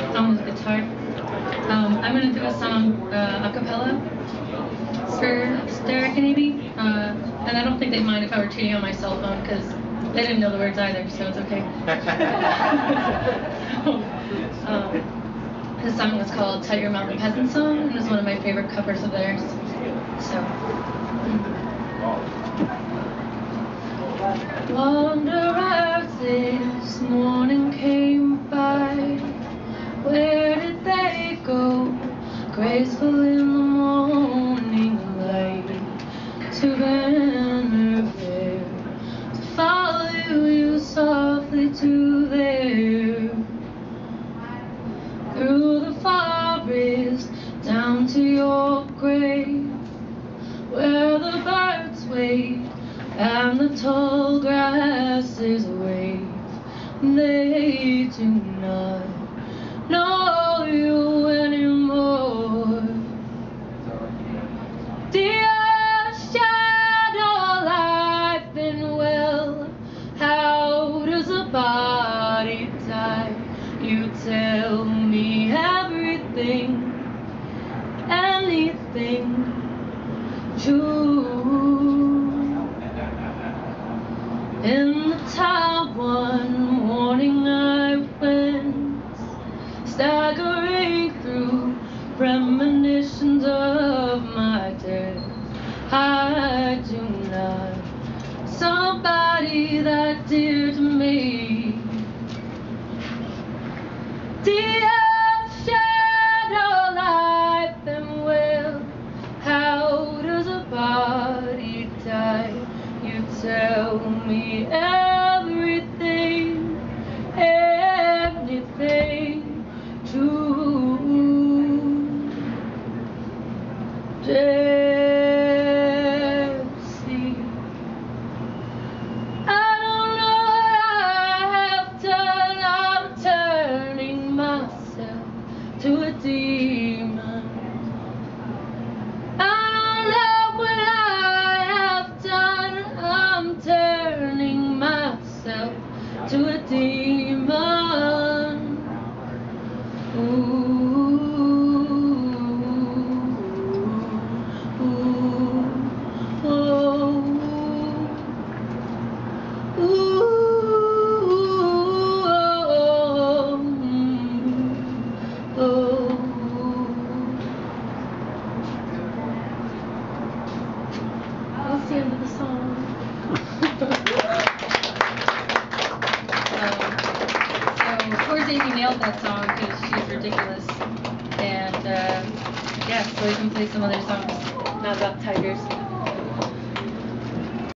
on his guitar. Um, I'm gonna do a song uh, a cappella for Derrick and Amy, uh, and I don't think they'd mind if I were cheating on my cell phone because they didn't know the words either, so it's okay. um, this song was called Tiger Mountain Peasant Song, and it's one of my favorite covers of theirs. So. This morning came Graceful in the morning light to banner fair to follow you softly to there through the forest down to your grave where the birds wait and the tall grasses wave. They do not You tell me everything, anything true. In the town one morning I went staggering through premonitions of tell me everything, anything true. Jesse, I don't know what I have done. I'm turning myself to a demon. Of the song. um, so, poor Amy nailed that song because she's ridiculous. And, uh, yeah, so we can play some other songs, not about tigers.